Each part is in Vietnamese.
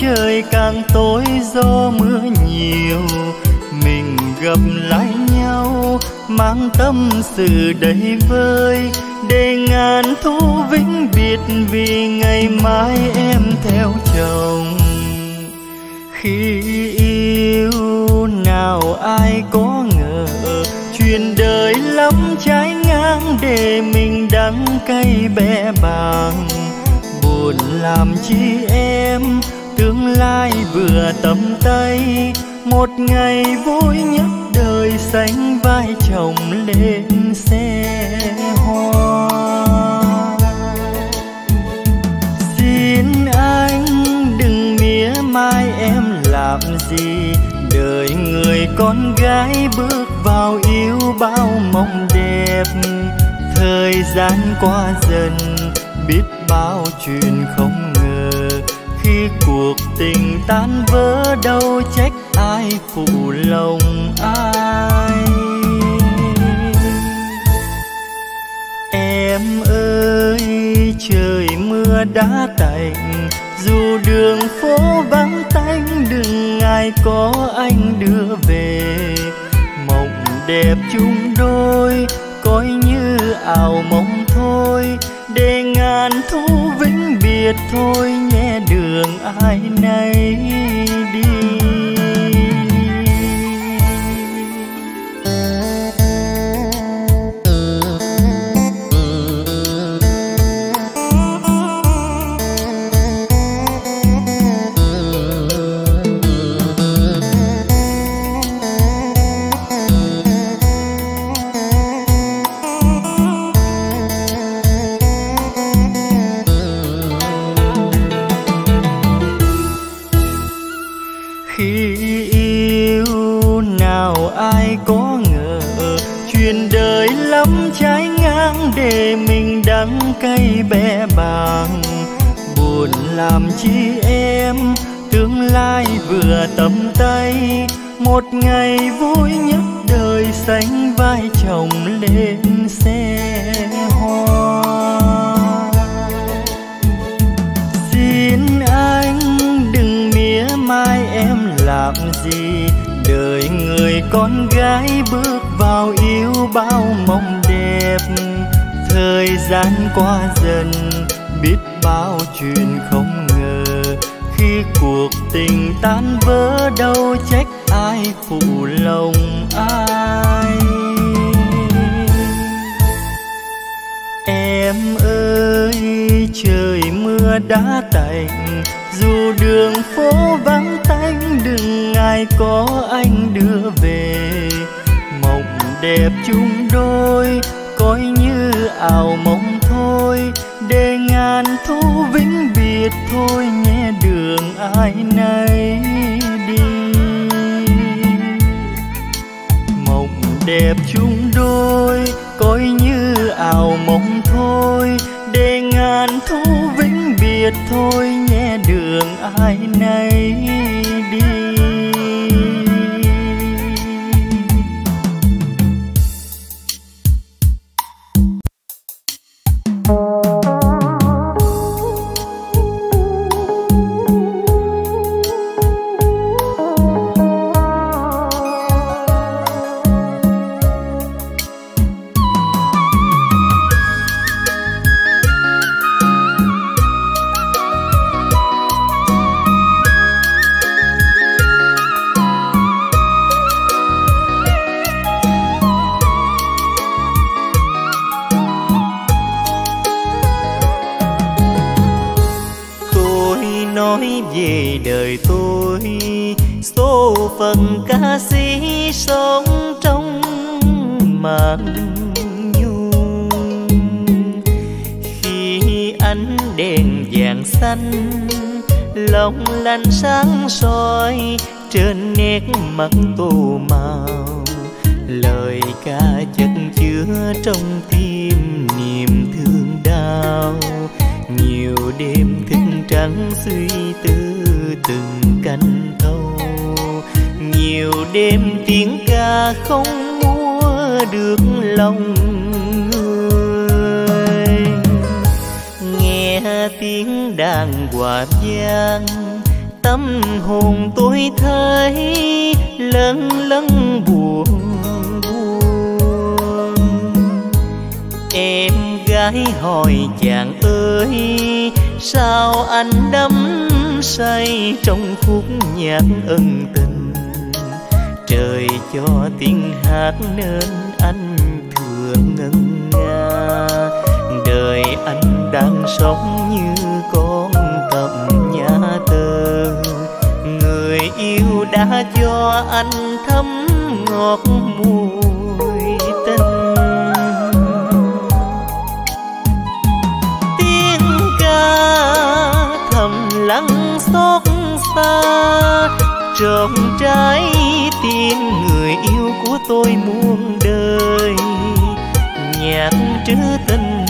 trời càng tối do mưa nhiều, mình gặp lại nhau, mang tâm sự đầy vơi, để ngàn thu vĩnh biệt vì ngày mai em theo chồng. Khi yêu nào ai có ngờ, chuyện đời lắm trái ngang để mình đắng cay bẽ bàng. Buồn làm chi em tương lai vừa tầm tay, một ngày vui nhất đời sánh vai chồng lên xe hoa. Xin anh đừng mía mai em làm gì đời người con gái bước vào yêu bao mộng đẹp. Thời gian qua dần, biết bao chuyện không khi cuộc tình tan vỡ đâu trách ai phụ lòng ai. Em ơi, trời mưa đã tạnh, dù đường phố vắng tanh, đừng ngại có anh đưa về. Mộng đẹp chung đôi, coi như ảo mộng thôi, để ngàn thu vĩnh biệt thôi, nhé đường ai nấy đi. Gian qua dần, biết bao chuyện không ngờ. Khi cuộc tình tan vỡ đâu trách ai phụ lòng ai. Em ơi, trời mưa đã tạnh, dù đường phố vắng tanh, đừng ngại có anh đưa về. Mộng đẹp chung đôi, coi như ảo mộng thôi, để ngàn thu vĩnh biệt thôi, nhé đường ai nấy đi. Mộng đẹp chung đôi, coi như ảo mộng thôi, để ngàn thu vĩnh biệt thôi, nhé đường ai nấy nói về đời tôi. Số phận ca sĩ sống trong màn nhung. Khi ánh đèn vàng xanh, lòng lanh sáng soi, trên nét mặt tô màu. Lời ca chất chứa trong tim niềm thương đau. Nhiều đêm thức trắng suy tư từng cành thâu. Nhiều đêm tiếng ca không mua được lòng người. Nghe tiếng đàn hòa vang, tâm hồn tôi thấy lâng lâng buồn buồn. Em gái hỏi chàng ơi sao anh đắm say trong khúc nhạc ân tình? Trời cho tiếng hát nên anh thường ngân nga. Đời anh đang sống như con tầm nhà tơ người yêu đã cho anh thấm ngọt mùi. Trong trái tim người yêu của tôi muôn đời. Nhạc trữ tình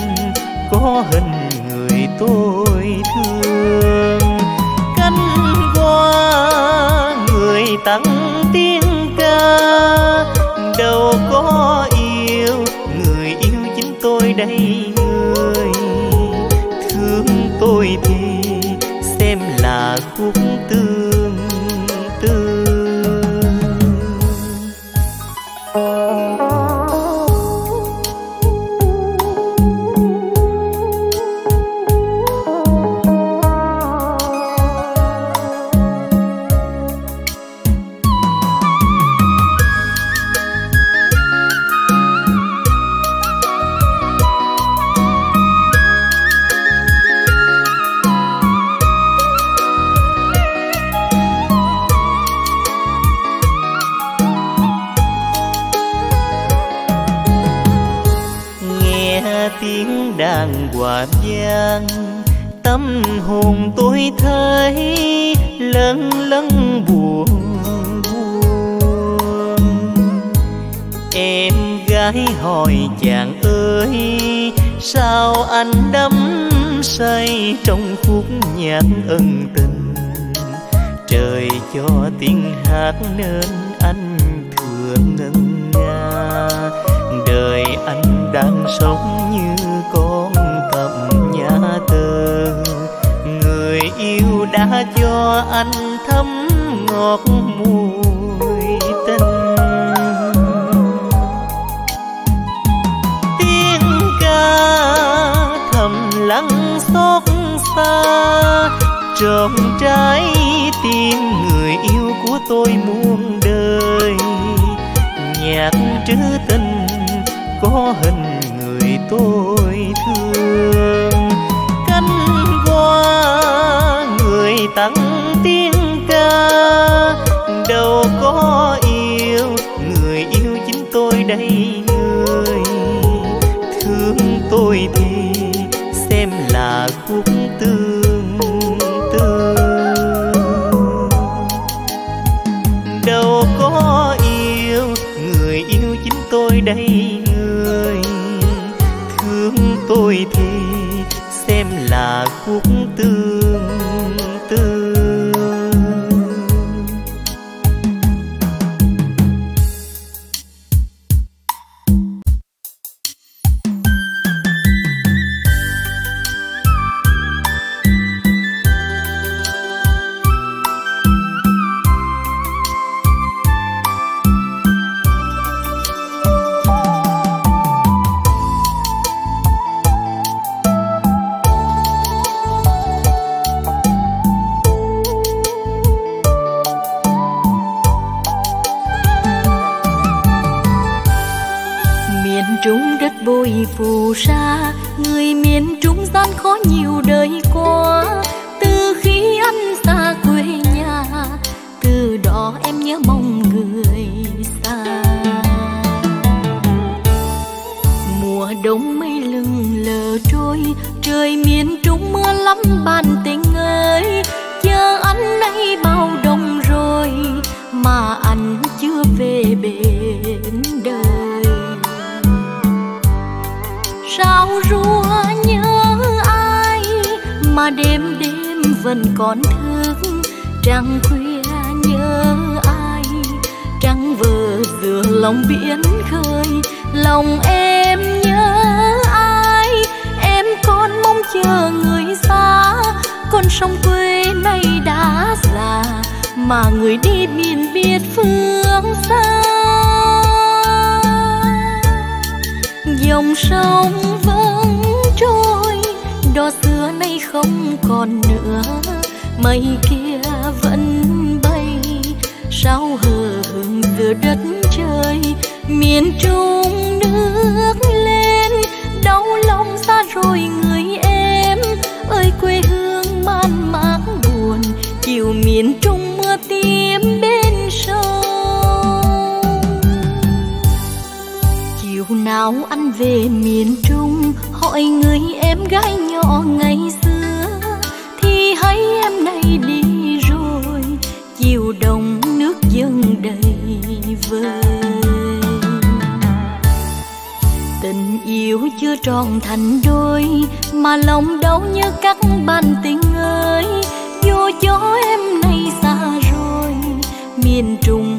có hình người tôi thương. Cánh hoa người tặng tiếng ca. Đâu có yêu người yêu chính tôi đây người. Thương tôi thì xem là khúc tương hỏi chàng ơi, sao anh đắm say trong khúc nhạc ân tình? Trời cho tiếng hát nên anh thường ngân nga. Đời anh đang sống như con tầm nhà tơ người yêu đã cho anh thấm ngọt mùa xót xa. Trong trái tim người yêu của tôi muôn đời. Nhạc trữ tình có hình người tôi thương. Cánh hoa người tặng tiếng ca. Đâu có yêu người yêu chính tôi đây. Đâu có yêu. Người yêu chính tôi đây, người thương tôi thì xem là cuộc phù sa, người miền trung gian khó nhiều đời qua. Từ khi anh xa quê nhà, từ đó em nhớ mong người xa. Mùa đông mây lưng lờ trôi, trời miền trung mưa lắm bàn tình ơi. Chờ anh nay bao đông rồi, mà anh chưa về bên mà đêm đêm vẫn còn thức trăng khuya nhớ ai trăng vờ giữa lòng biển khơi. Lòng em nhớ ai? Em còn mong chờ người xa. Con sông quê nay đã già, mà người đi miền biệt phương xa. Dòng sông không còn nữa. Mây kia vẫn bay, sao hờ hững giữa đất trời? Miền trung nước lên, đau lòng xa rồi người em. Ơi, quê hương man mác buồn, chiều miền trung mưa tím bên sông. Chiều nào anh về miền trung, hỏi người em gái nhỏ ngày xưa thấy em này đi rồi, chiều đông nước dâng đầy vơi. Tình yêu chưa tròn thành đôi, mà lòng đau như cắt bàn tình ơi. Vô cho em này xa rồi, miền trung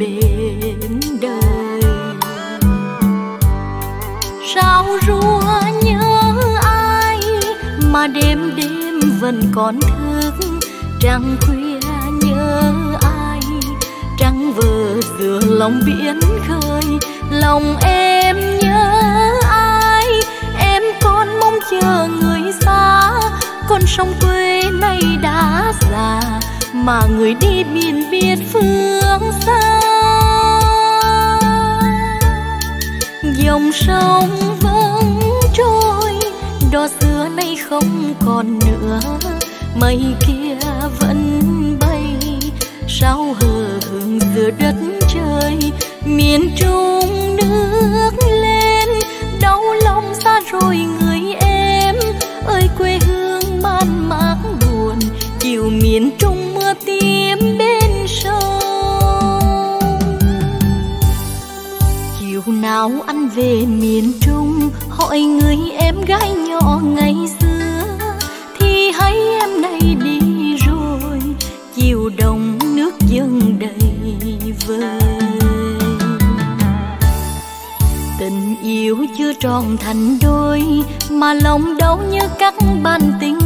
bên đời sao rúa nhớ ai mà đêm đêm vẫn còn thức trăng khuya nhớ ai? Trăng vờ giữa lòng biển khơi. Lòng em nhớ ai? Em còn mong chờ người xa. Con sông quê này đã già, mà người đi biển biệt phương xa. Dòng sông vẫn trôi. Đò xưa nay không còn nữa, mây kia vẫn bay. Sao hờ hững giữa đất trời, miền trung nước lên. Đau lòng xa rồi người em, ơi quê hương man mác buồn. Chiều miền trung nào anh về miền trung? Hỏi người em gái nhỏ ngày xưa, thì hãy em này đi rồi, chiều đồng nước dâng đầy vơi. Tình yêu chưa tròn thành đôi, mà lòng đau như cắt bàn tình